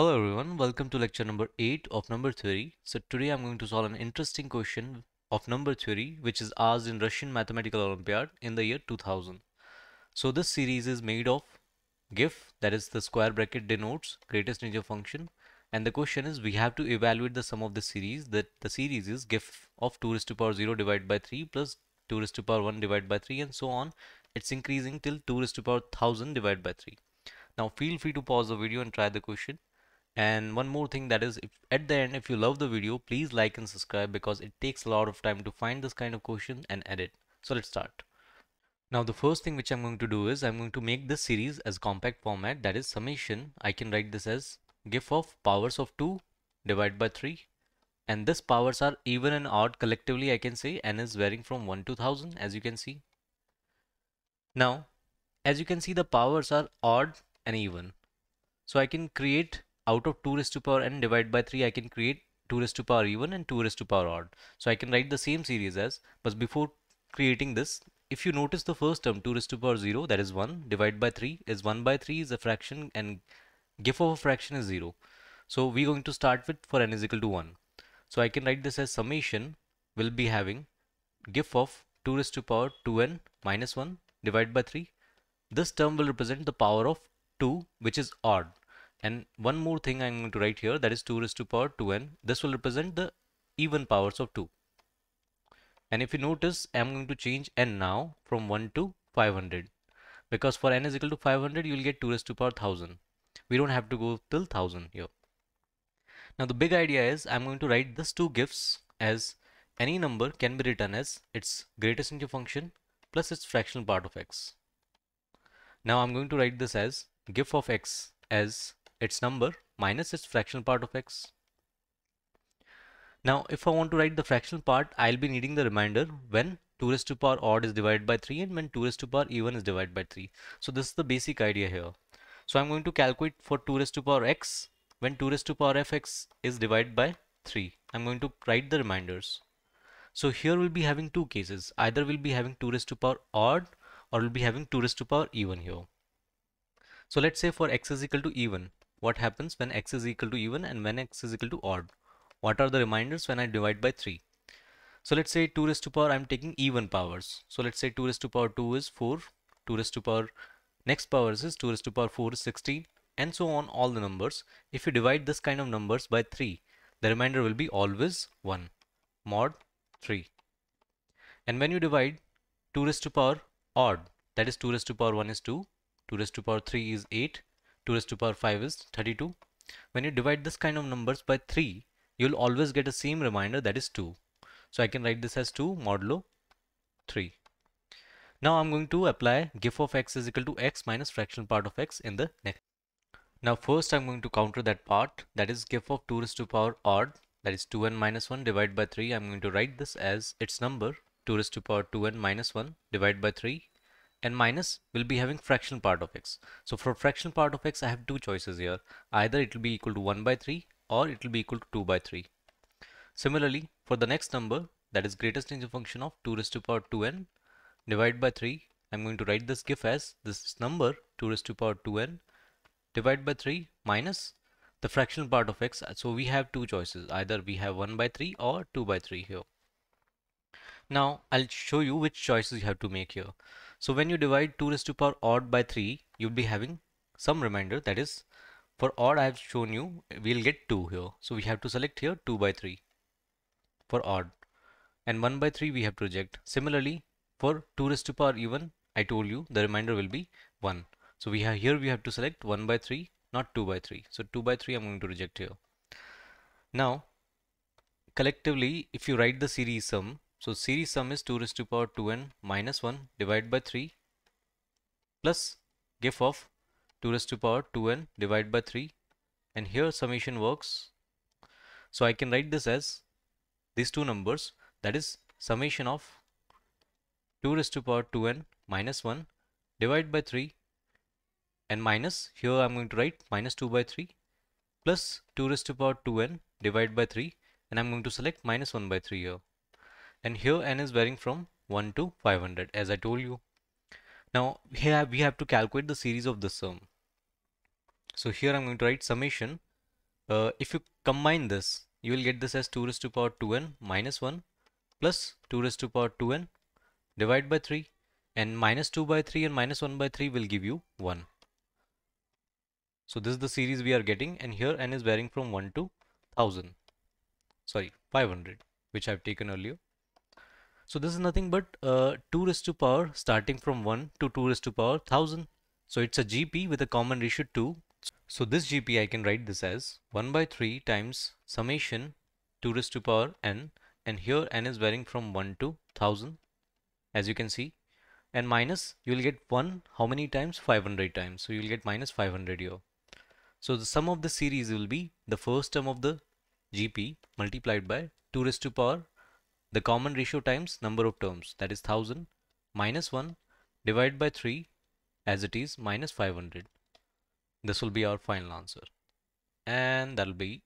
Hello everyone, welcome to lecture number 8 of number theory. So today I'm going to solve an interesting question of number theory which is asked in Russian Mathematical Olympiad in the year 2000. So this series is made of GIF that is the square bracket denotes greatest integer function and the question is we have to evaluate the sum of the series that the series is GIF of 2 raised to the power 0 divided by 3 plus 2 raised to power 1 divided by 3 and so on. It's increasing till 2 raised to the power 1000 divided by 3. Now feel free to pause the video and try the question and one more thing that is if at the end if you love the video please like and subscribe because it takes a lot of time to find this kind of question and edit. So let's start. Now the first thing which I'm going to do is I'm going to make this series as compact format that is summation. I can write this as GIF of powers of 2 divided by 3 and this powers are even and odd collectively I can say n is varying from 1 to 1000 as you can see. Now as you can see the powers are odd and even. So I can create out of 2 raised to power n divided by 3 I can create 2 raised to power even and 2 raised to power odd. So I can write the same series as but before creating this if you notice the first term 2 raised to power 0 that is 1 divided by 3 is 1 by 3 is a fraction and GIF of a fraction is 0. So we're going to start with for n is equal to 1. So I can write this as summation will be having GIF of 2 raised to power 2n minus 1 divided by 3. This term will represent the power of 2 which is odd and one more thing I'm going to write here that is 2 raised to power 2n. This will represent the even powers of 2. And if you notice, I'm going to change n now from 1 to 500. Because for n is equal to 500, you will get 2 raised to power 1000. We don't have to go till 1000 here. Now the big idea is I'm going to write this two GIFs as any number can be written as its greatest integer function plus its fractional part of x. Now I'm going to write this as GIF of x as its number minus its fractional part of x. Now if I want to write the fractional part I'll be needing the remainder when 2 raised to power odd is divided by 3 and when 2 raised to power even is divided by 3. So this is the basic idea here. So I'm going to calculate for 2 raised to power x when 2 raised to power fx is divided by 3. I'm going to write the reminders. So here we'll be having two cases. Either we'll be having 2 raised to power odd or we'll be having 2 raised to power even here. So let's say for x is equal to even what happens when x is equal to even and when x is equal to odd. What are the reminders when I divide by 3? So let's say 2 raised to power I'm taking even powers. So let's say 2 raised to power 2 is 4, 2 raised to power next powers is 2 raised to power 4 is 16 and so on all the numbers. If you divide this kind of numbers by 3 the remainder will be always 1 mod 3 and when you divide 2 raised to power odd that is 2 raised to power 1 is 2 2 raised to power 3 is 8 2 raised to power 5 is 32. When you divide this kind of numbers by 3, you'll always get a same reminder that is 2. So I can write this as 2 modulo 3. Now I'm going to apply GIF of x is equal to x minus fractional part of x in the next. Now first I'm going to counter that part that is GIF of 2 raised to power odd that is 2n minus 1 divided by 3. I'm going to write this as its number 2 raised to power 2n minus 1 divided by 3 and minus will be having fractional part of x. So for fractional part of x I have two choices here. Either it will be equal to 1 by 3 or it will be equal to 2 by 3. Similarly for the next number that is greatest integer function of 2 raised to power 2n divided by 3 I'm going to write this GIF as this number 2 raised to power 2n divided by 3 minus the fractional part of x. So we have two choices either we have 1 by 3 or 2 by 3 here. Now I'll show you which choices you have to make here. So when you divide 2 raised to power odd by 3, you'll be having some remainder that is for odd I have shown you we'll get 2 here. So we have to select here 2 by 3 for odd and 1 by 3 we have to reject. Similarly for 2 raised to power even I told you the remainder will be 1. So we have here we have to select 1 by 3 not 2 by 3. So 2 by 3 I'm going to reject here. Now collectively if you write the series sum so series sum is 2 raised to power 2n minus 1 divided by 3 plus GIF of 2 raised to power 2n divided by 3 and here summation works. So I can write this as these two numbers that is summation of 2 raised to power 2n minus 1 divided by 3 and minus here I'm going to write minus 2 by 3 plus 2 raised to power 2n divided by 3 and I'm going to select minus 1 by 3 here and here n is varying from 1 to 500 as I told you. Now here we have to calculate the series of the sum. So here I'm going to write summation uh, if you combine this, you will get this as 2 raised to power 2n minus 1 plus 2 raised to power 2n divided by 3 and minus 2 by 3 and minus 1 by 3 will give you 1. So this is the series we are getting and here n is varying from 1 to 1000 sorry 500 which I've taken earlier. So this is nothing but uh, 2 raised to power starting from 1 to 2 raised to power 1000. So it's a GP with a common ratio 2. So this GP I can write this as 1 by 3 times summation 2 raised to power n and here n is varying from 1 to 1000 as you can see and minus you will get 1 how many times 500 times so you will get minus 500 here. So the sum of the series will be the first term of the GP multiplied by 2 raised to power the common ratio times number of terms that is 1000 minus 1 divided by 3 as it is minus 500. This will be our final answer and that will be